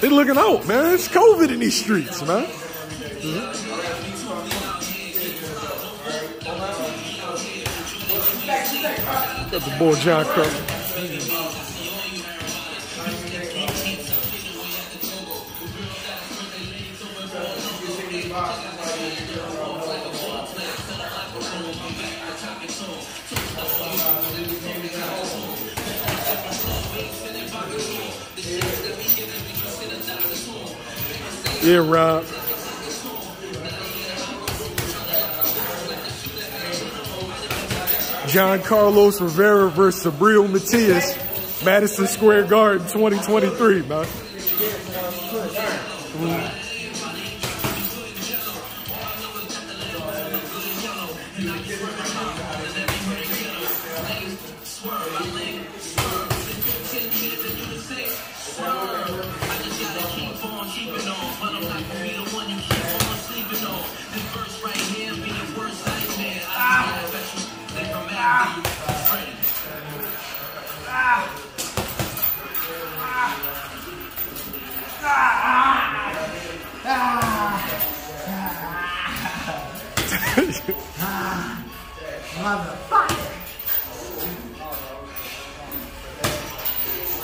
They looking out, man. It's COVID in these streets, man. Got the boy John Crow. Yeah, Rob. John Carlos Rivera versus Subriel Matias, Madison Square Garden 2023, man.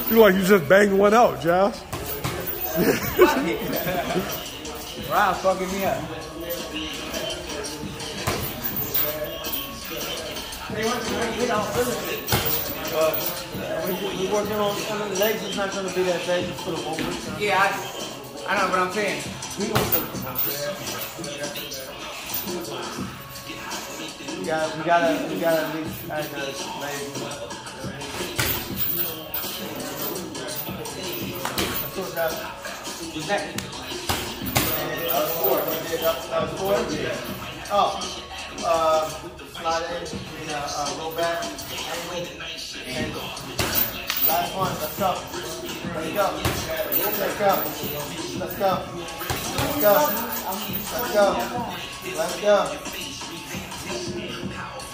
Feel like you just banged one out, Josh. Wow, fucking me up. Uh, we, we working on, on the legs. It's not going to be that bad just for the one week. Yeah, I, I know what I'm saying. We gonna We gotta, we gotta, we gotta at least add the legs. That's that. That? That was four. That was four? Oh. Uh, slide in, uh, uh, go back, angle, angle. Last one, let's go. Let's go. Let's go. Let's go. Let's go. Let's go. Let's go.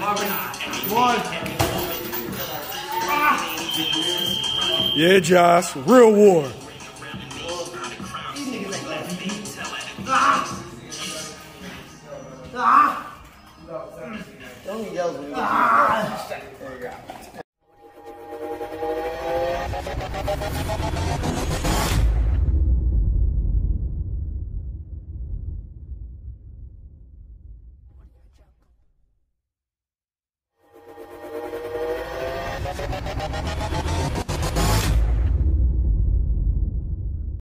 One. Yeah, Josh. Real war.